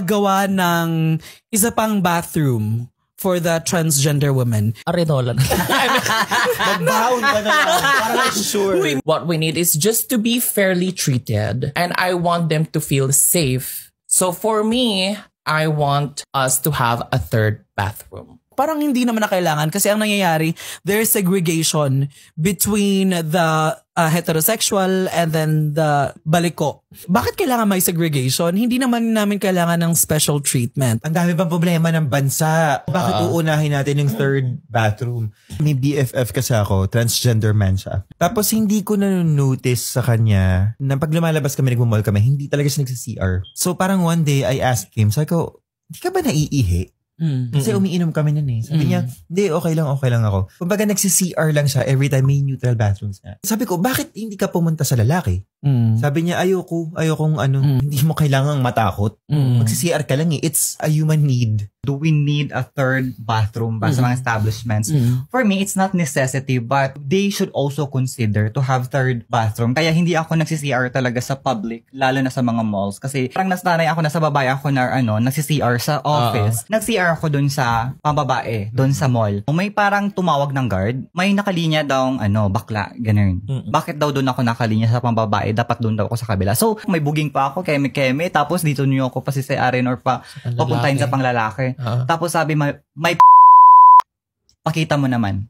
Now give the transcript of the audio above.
gawa ng isa pang bathroom for the transgender women. Arenola na. Mag-bound ka na lang. Para like sure. What we need is just to be fairly treated and I want them to feel safe. So for me, I want us to have a third bathroom. Parang hindi naman na kailangan kasi ang nangyayari, there's segregation between the uh, heterosexual and then the baliko. Bakit kailangan may segregation? Hindi naman namin kailangan ng special treatment. Ang dami pang problema ng bansa. Bakit uunahin natin yung third bathroom? May BFF kasi ako, transgender man siya. Tapos hindi ko na-notice sa kanya na pag lumalabas kami, nagmumall kami, hindi talaga siya nagsa-CR. So parang one day, I asked him, sabi ko, hindi ka ba naiihi? Mm. Kasi umiinom kami nun eh. Sabi niya, hindi, okay lang, okay lang ako. Kumbaga nagsi-CR lang siya every time may neutral bathrooms na. Sabi ko, bakit hindi ka pumunta sa lalaki? Mm. Sabi niya, ayoko, ayokong ano, hindi mo kailangang matakot. Mm. Magsi-CR ka lang eh. It's a human need. do we need a third bathroom ba sa mga establishments? Mm. For me, it's not necessity, but they should also consider to have third bathroom. Kaya hindi ako nagsi-CR talaga sa public, lalo na sa mga malls. Kasi parang nasanay ako na sa babae ako na ano, nagsi-CR sa office. Nag-CR ako dun sa pambabae, dun sa mall. May parang tumawag ng guard, may nakalinya daw ano, bakla, ganun. Bakit daw dun ako nakalinya sa pambabae? Dapat dun daw ako sa kabila. So, may buging pa ako, keme-keme, tapos dito niyo ako pa si Aren or pa papuntahin sa panglalaki. Ah. Tapos sabi, may, may pakita mo naman.